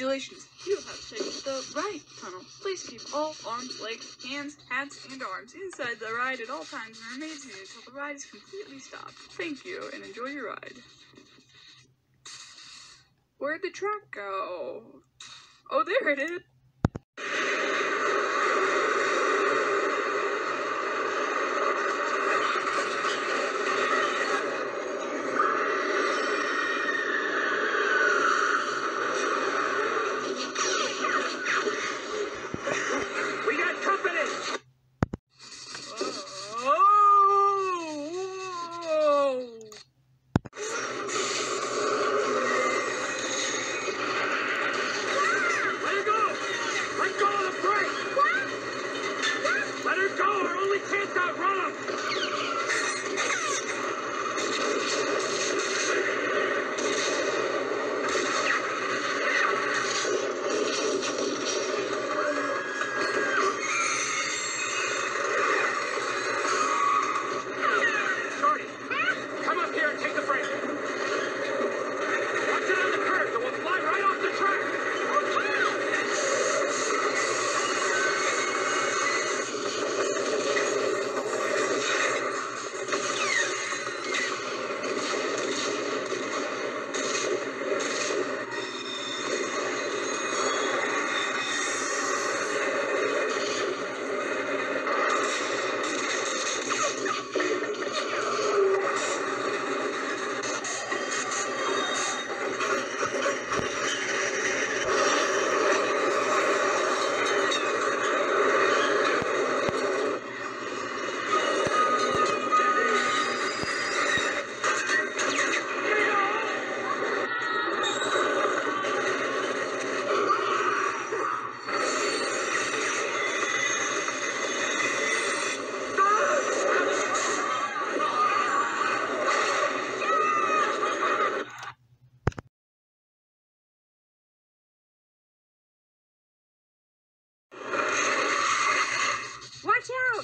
Congratulations, you have taken the right tunnel. Please keep all arms, legs, hands, hats, and arms inside the ride at all times and remain seated until the ride is completely stopped. Thank you and enjoy your ride. Where'd the track go? Oh, there it is.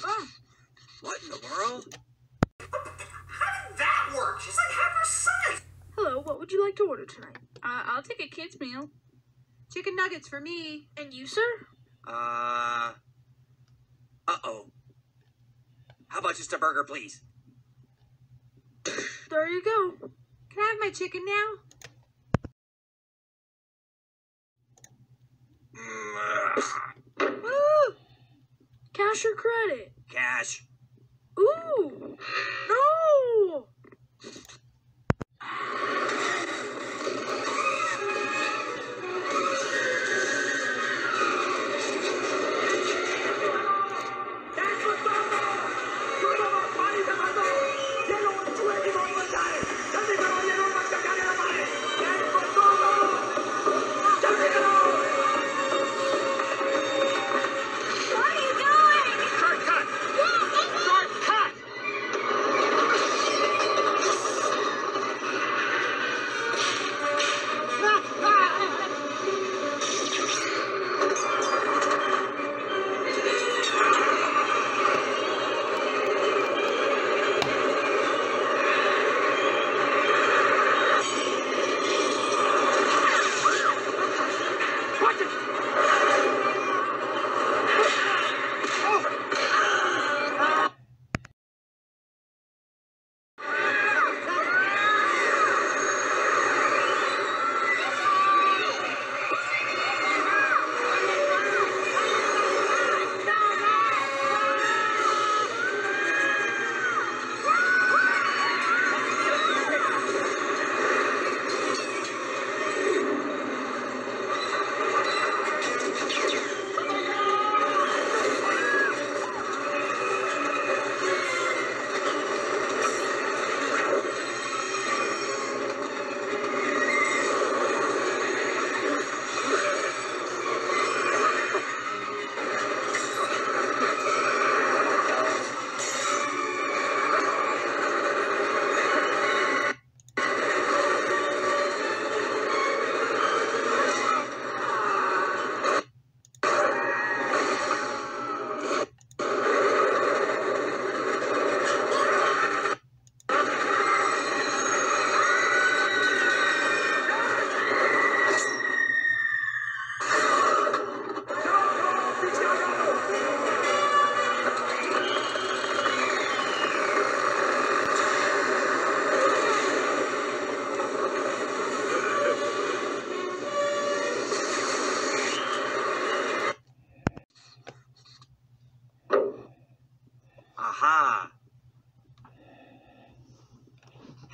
Oh, What in the world? How did that worked! She's like half her size! Hello, what would you like to order tonight? Uh, I'll take a kid's meal. chicken nuggets for me. And you, sir? Uh. Uh oh. How about just a burger, please? There you go. Can I have my chicken now? Woo! Cash or credit? Cash. Ooh! No!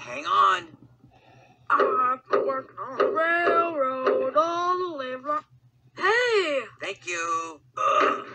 Hang on. I have to work on the railroad all the live long. Hey! Thank you. Ugh.